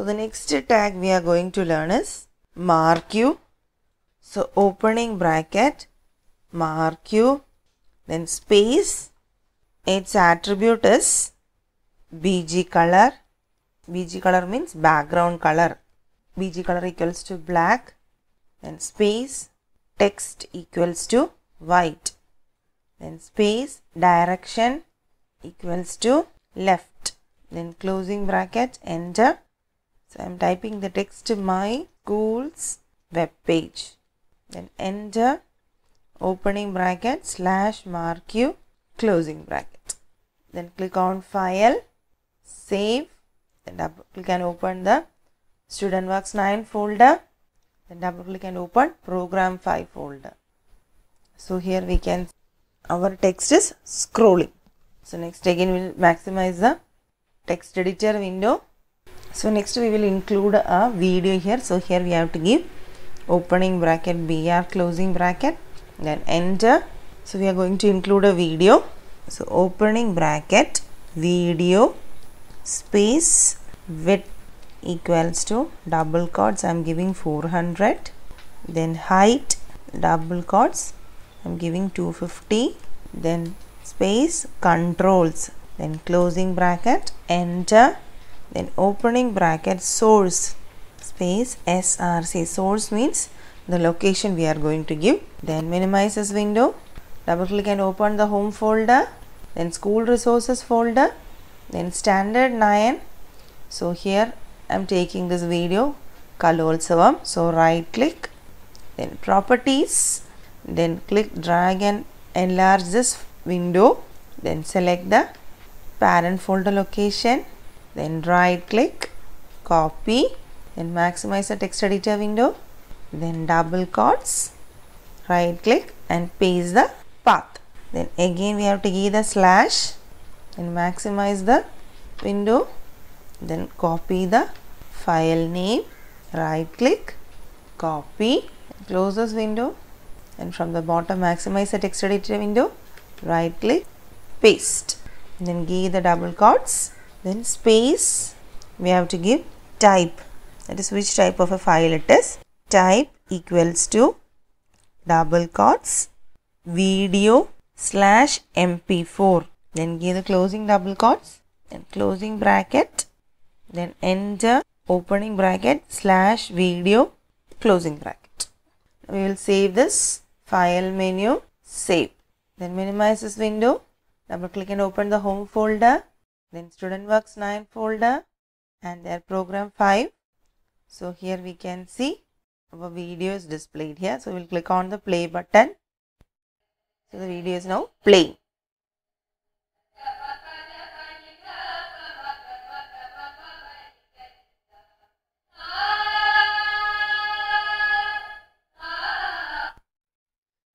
So the next tag we are going to learn is you. So opening bracket, you, then space. Its attribute is BG color. BG color means background color. BG color equals to black. Then space, text equals to white. Then space, direction equals to left. Then closing bracket, enter. So I am typing the text to my school's web page. Then enter, opening bracket, slash mark you, closing bracket. Then click on file, save, then double click and open the student works 9 folder. Then double click and open program 5 folder. So here we can, our text is scrolling. So next again we will maximize the text editor window. So next we will include a video here. So here we have to give opening bracket br closing bracket then enter. So we are going to include a video. So opening bracket video space width equals to double quotes I am giving 400 then height double quotes I am giving 250 then space controls then closing bracket enter then opening bracket source space src source means the location we are going to give. Then minimize this window. Double click and open the home folder. Then school resources folder. Then standard 9 so here I'm taking this video Kalolsavam so right click then properties. Then click drag and enlarge this window. Then select the parent folder location then right click copy then maximize the text editor window then double quotes right click and paste the path. Then again we have to give the slash and maximize the window then copy the file name right click copy close this window and from the bottom maximize the text editor window right click paste. Then give the double quotes then space we have to give type. That is which type of a file it is. Type equals to double quotes video slash mp4 then give the closing double quotes and closing bracket then enter opening bracket slash video closing bracket. We will save this file menu save. Then minimize this window. Double click and open the home folder then student works 9 folder and their program 5 so here we can see our video is displayed here. So we'll click on the play button. So the video is now playing.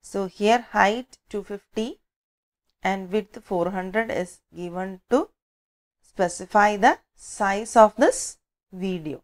So here height 250 and width 400 is given to specify the size of this video.